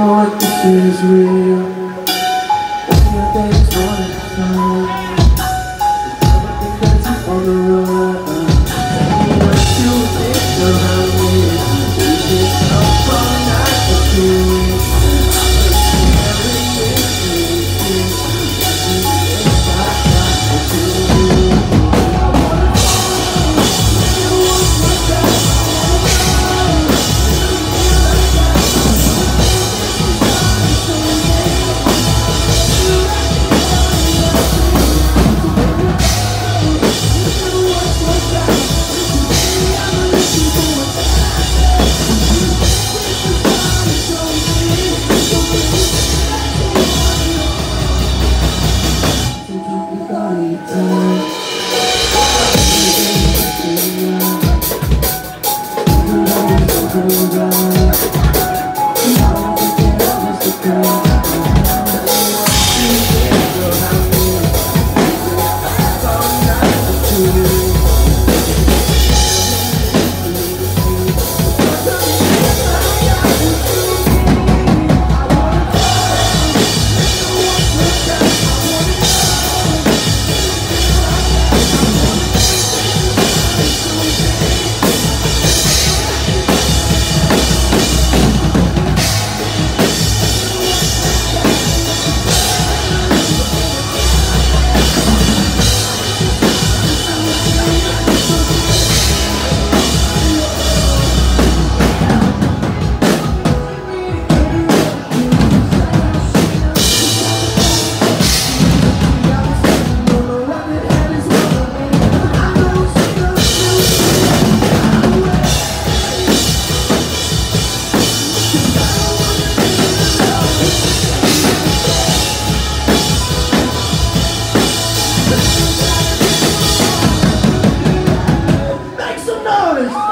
what this is real Make some noise!